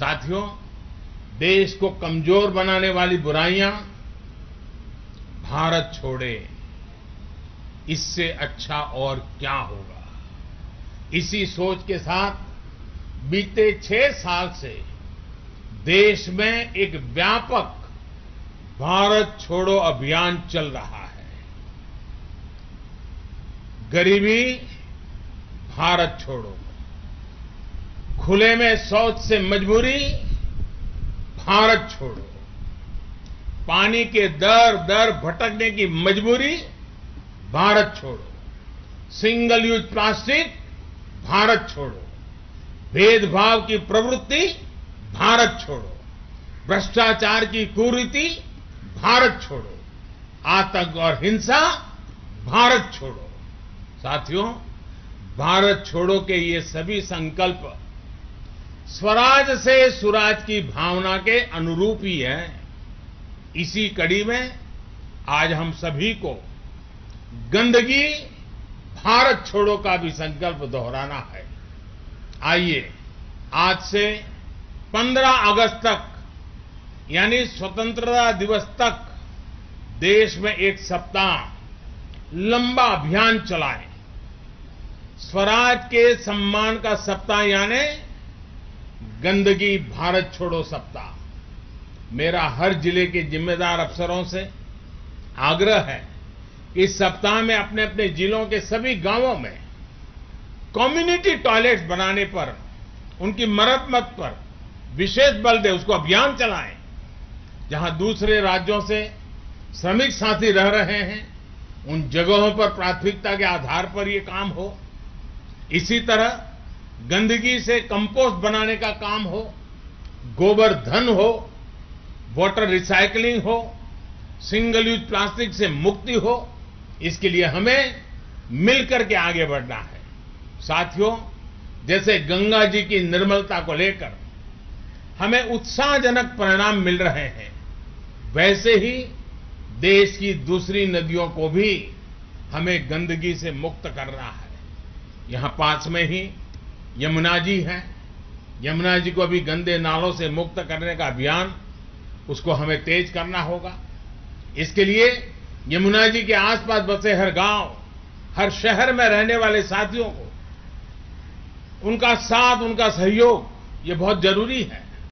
साथियों, देश को कमज़ोर बनाने वाली बुराइयाँ भारत छोड़े। इससे अच्छा और क्या होगा? इसी सोच के साथ बीते छह साल से देश में एक व्यापक भारत छोड़ो अभियान चल रहा है। गरीबी भारत छोड़ो। खुले में शौच से मजबूरी, भारत छोड़ो। पानी के दर दर भटकने की मजबूरी, भारत छोड़ो। सिंगल यूज़ प्लास्टिक भारत छोड़ो। भेदभाव की प्रवृत्ति, भारत छोड़ो। भ्रष्टाचार की कुरीति, भारत छोड़ो। आतंक और हिंसा, भारत छोड़ो। साथियों, भारत छोड़ो के ये सभी संकल्प स्वराज से सुराज की भावना के अनुरूप ही है। इसी कड़ी में आज हम सभी को गंदगी, भारत छोड़ो का भी संकल्प दोहराना है। आइए, आज से 15 अगस्त तक, यानी स्वतंत्रता दिवस तक, देश में एक सप्ताह लंबा अभियान चलाएँ। स्वराज के सम्मान का सप्ताह यानी गंदगी भारत छोड़ो सप्ताह। मेरा हर ज़िले के जिम्मेदार अफसरों से आग्रह है कि इस सप्ताह में अपने अपने जिलों के सभी गाँवों में कम्युनिटी टॉयलेट्स बनाने पर, उनकी मरम्मत पर विशेष बल दे, उसको अभियान चलाएँ, जहाँ दूसरे राज्यों से श्रमिक साथी रह रहे हैं, उन जगहों पर प्राथमिकता के आधार पर ये काम हो। इसी तरह गंदगी से कंपोस्ट बनाने का काम हो, गोबर धन हो वाटर रिसाइकलिंग हो सिंगल यूज़ प्लास्टिक से मुक्ति हो, इसके लिए हमें मिलकर के आगे बढ़ना है। साथियों, जैसे गंगा जी की निर्मलता को लेकर हमें उत्साहजनक परिणाम मिल रहे हैं, वैसे ही देश की दूसरी नदियों को भी हमें गंदगी से मुक्त करना है। यहाँ पास में ही यमुना जी हैं। यमुना जी को अभी गंदे नालों से मुक्त करने का अभियान, उसको हमें तेज करना होगा। इसके लिए यमुना जी के आसपास बसे हर गाँव, हर शहर में रहने वाले साथियों को, उनका साथ, उनका सहयोग, ये बहुत ज़रूरी है।